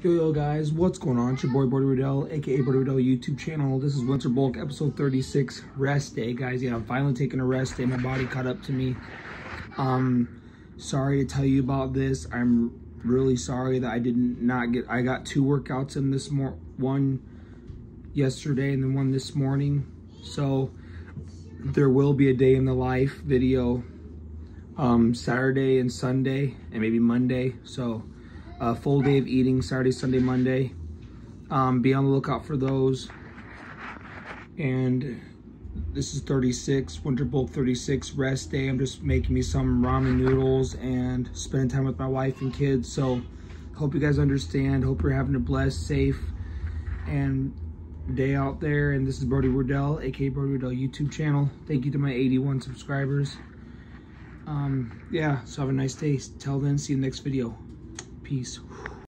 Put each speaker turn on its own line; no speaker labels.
Yo, yo, guys, what's going on? It's your boy, Brody Wardell, aka Brody Wardell YouTube channel. This is Winter Bulk episode 36, rest day, guys. Yeah, I'm finally taking a rest day. My body caught up to me. Um, sorry to tell you about this. I'm really sorry that I did not get, I got two workouts in this more one yesterday and then one this morning. So there will be a day in the life video um, Saturday and Sunday and maybe Monday. So a full day of eating Saturday, Sunday, Monday. Um, be on the lookout for those. And this is 36, Winter Bulk 36 rest day. I'm just making me some ramen noodles and spending time with my wife and kids. So hope you guys understand. Hope you're having a blessed, safe, and day out there. And this is Brody Wardell, aka Brody Wardell YouTube channel. Thank you to my 81 subscribers. Um, yeah, so have a nice day. Till then, see you in the next video. Peace.